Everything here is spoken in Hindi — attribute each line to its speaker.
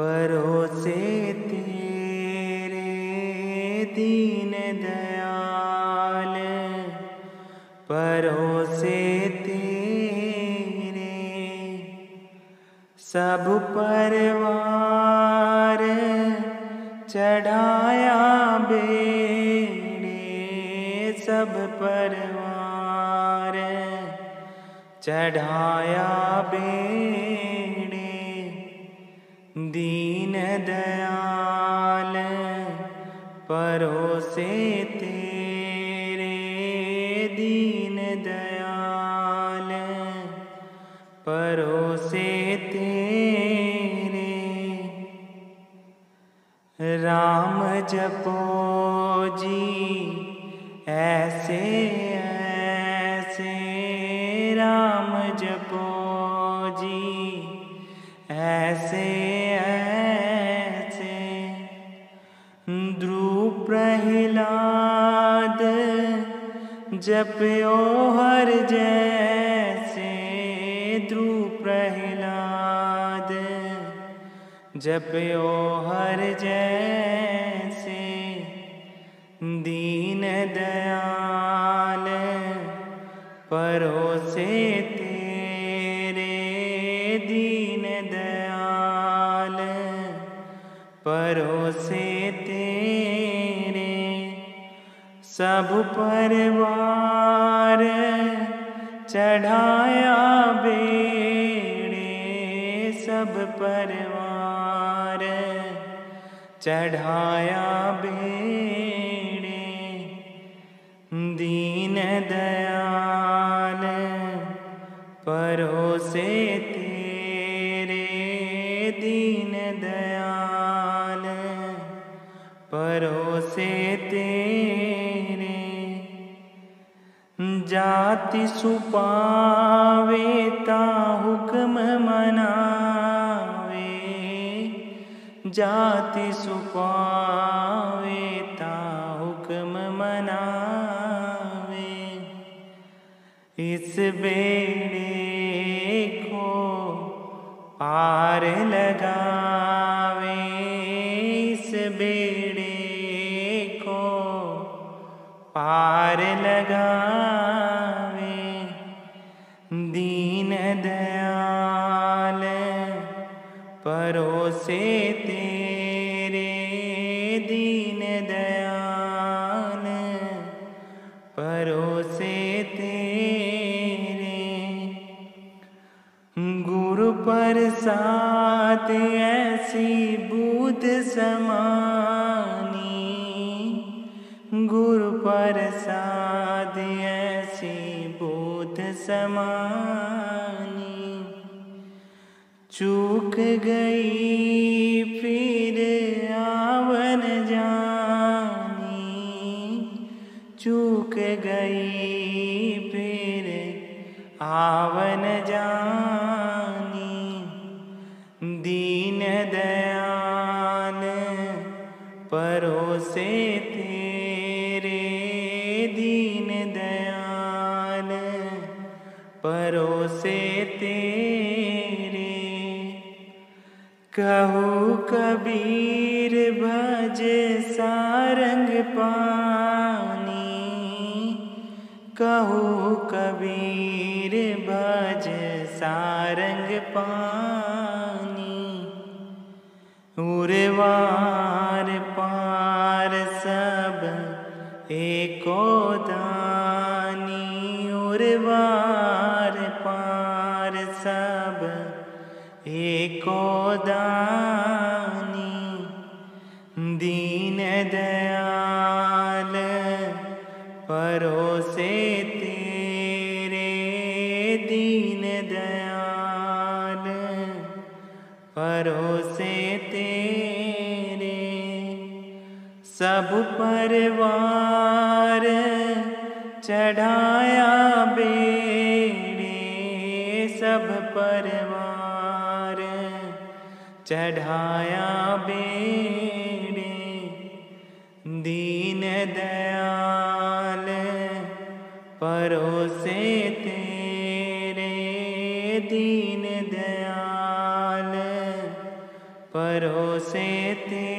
Speaker 1: परोसे तेरे दीन दयाल। परोसे तेरे सब परवार चढ़ाया बेड़े सब परवार चढ़ाया बेड़े। दी दीन दयाल, परोसे तेरे दीन दयाल, परोसे तेरे राम जपो जी, ऐसे ऐसे राम जपो जी, ऐसे ऐसे जपयो हर जैसे ध्रुव प्रहलाद। जपयो हर जैसे दीन दयाल। परोसे तेरे दीन दयाल। परोसे सब परिवार चढ़ाया बेड़े सब परिवार चढ़ाया बेड़े दीन दयाल परोसे तेरे दीन दयाल परोसे तेरे जाति सुपावे ता हुक्म मनावे। जाति सुपावे ता हुक्म मनावे। इस बेड़े को पार लगावे। पार लगावे। दीन दयाल, परोसे तेरे। दीन दयाल, परोसे तेरे। गुरु प्रसाद ऐसी बुध समानी। गुरु प्रसाद ऐसी बोध समानी। चूक गई फिर तेरे। कहू कबीर, भज सारंग पानी। कहू कबीर, भज सारंग पानी। उर्वार पार सब एको दानी। उर्वार एको दानी दीन दयाल परोसे तेरे दीन दयाल परोसे तेरे सब परिवार चढ़ाया चढ़ाया बेड़े दीन दयाल परोसे तेरे दीन दयाल परोसे तेरे।